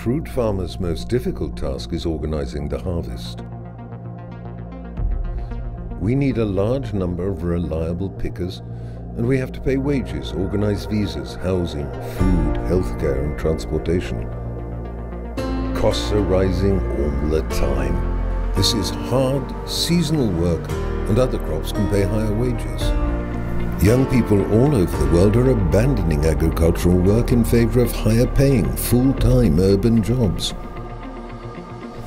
Fruit farmers' most difficult task is organizing the harvest. We need a large number of reliable pickers, and we have to pay wages, organize visas, housing, food, healthcare, and transportation. Costs are rising all the time. This is hard, seasonal work, and other crops can pay higher wages. Young people all over the world are abandoning agricultural work in favor of higher paying, full time urban jobs.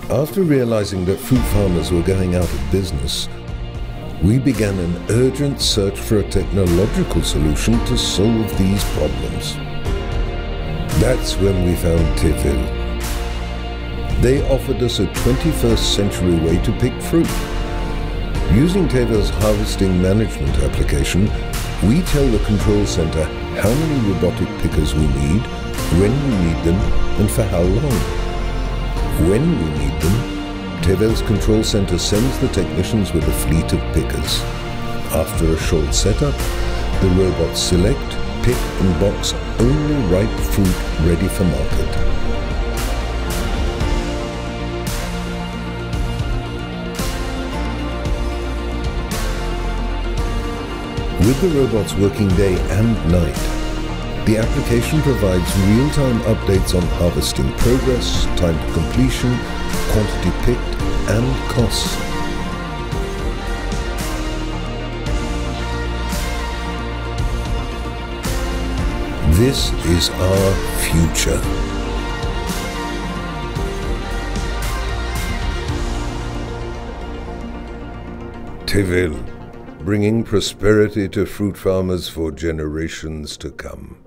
After realizing that fruit farmers were going out of business, we began an urgent search for a technological solution to solve these problems. That's when we found Tevel. They offered us a 21st century way to pick fruit. Using Tevel's harvesting management application, we tell the control center how many robotic pickers we need, when we need them, and for how long. When we need them, Tevel's control center sends the technicians with a fleet of pickers. After a short setup, the robots select, pick and box only ripe fruit ready for market. With the robots working day and night, the application provides real-time updates on harvesting progress, time to completion, quantity picked, and costs. This is our future. Tevel bringing prosperity to fruit farmers for generations to come.